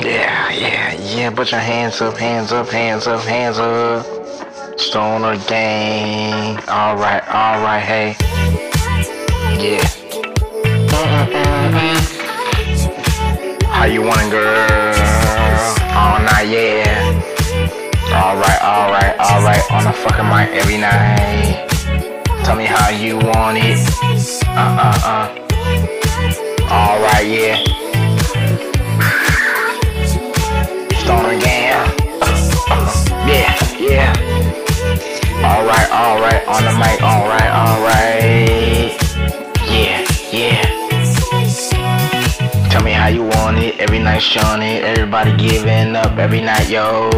Yeah, yeah, yeah. Put your hands up, hands up, hands up, hands up. Stoner gang. Alright, alright, hey. Yeah. How you want girl? All night, yeah. Alright, alright, alright. On the fucking mic every night. Tell me how you want it. Uh uh uh. Alright, yeah. On the mic, alright, alright. Yeah, yeah. Tell me how you want it. Every night showing it. Everybody giving up every night, yo.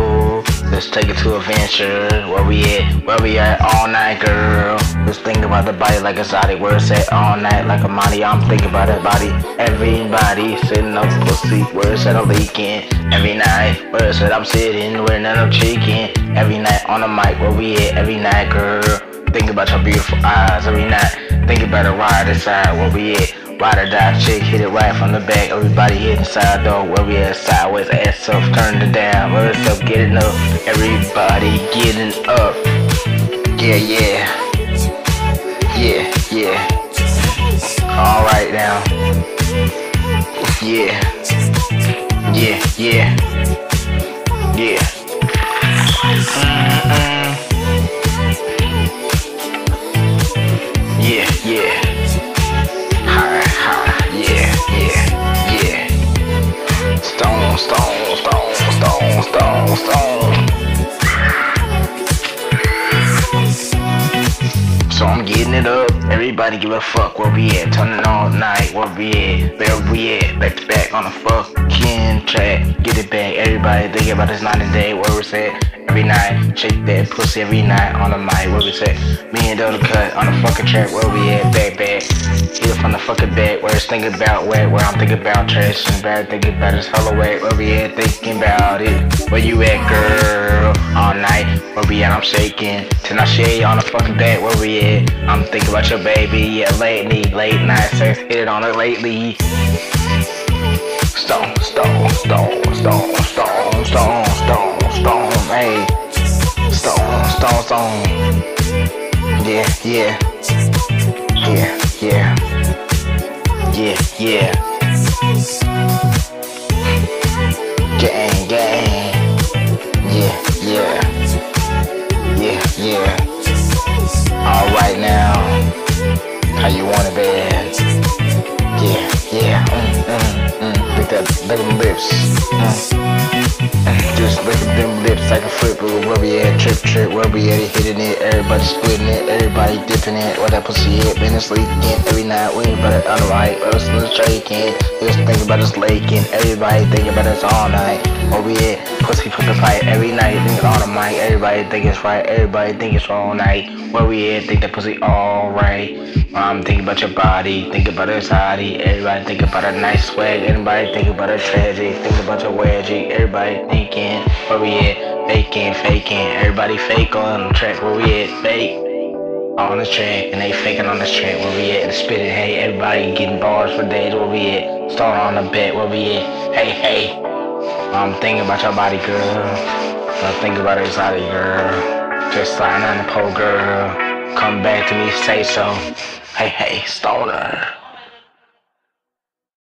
Let's take it to a adventure. Where we at? Where we at all night, girl? Let's think about the body like exotic. Where it's at all night like a money. I'm thinking about that body. Everybody sitting up for sleep. Where it's at I'm leaking. Every night. Where it's at I'm sitting. Where none I'm. Every night on the mic. Where we at? Every night, girl. Think about your beautiful eyes every night. Think about the ride side. Where we at? Ride or die chick, hit it right from the back. Everybody hitting side though, where we at sideways, ass up, turn it down, where it's up, getting up. Everybody getting up. Yeah, yeah. Yeah, yeah. Alright now. Yeah, yeah. Yeah. Stone. So I'm getting it up. Everybody give a fuck where we at. Turning all night where we at. Where we at. Back to back on the fucking track. Get it back. Everybody think about this night and day where we're at. Every night. Shake that pussy every night on the mic where we at. Me and Doja Cat on the fucking track where we at. Back back. Hit it from the fucking back where it's thinking about wet. Where I'm thinking about trash and bad. Thinking about this hella wet. Where we at. Thinking about it. Where you at, girl? All night. Where we at? I'm shaking. Tonight shade on the fucking back where we at. I'm thinking about your baby, yeah, lately, late night sex, hit it on it lately. Stone, stone, stone, stone, stone, stone, Stone, stone. Yeah, yeah. Yeah, yeah. Yeah, yeah. Gang, gang. Yeah, yeah. Yeah, yeah. Alright now. How you want it, bad? Like a flip. Where we at? Trip, trip. Where we at? Hitting it. Everybody splitting it. Everybody dipping it. Where that pussy at? Been asleep again every night. We ain't better on the right. Us in the shaking. Just think about us laking. Everybody thinking about us all night. Where we at? Pussy fucking fight every night. Thinking on the mic. Everybody think it's right. Everybody think it's all night. Where we at? Think that pussy alright. I'm thinking about your body. Think about his body. Everybody think about a nice swag. Everybody think about a tragic. Think about your wedgie. Everybody thinking where we at? Faking, faking. Everybody fake on the track. Where we at? Fake on the track and they faking on this track where we at. And spitting hey everybody getting bars for days where we at. Start on the bet where we at. Hey hey. I'm thinking about your body girl. I'm thinking about exotic girl. Just sliding on the pole girl. Come back to me say so. Hey hey stoner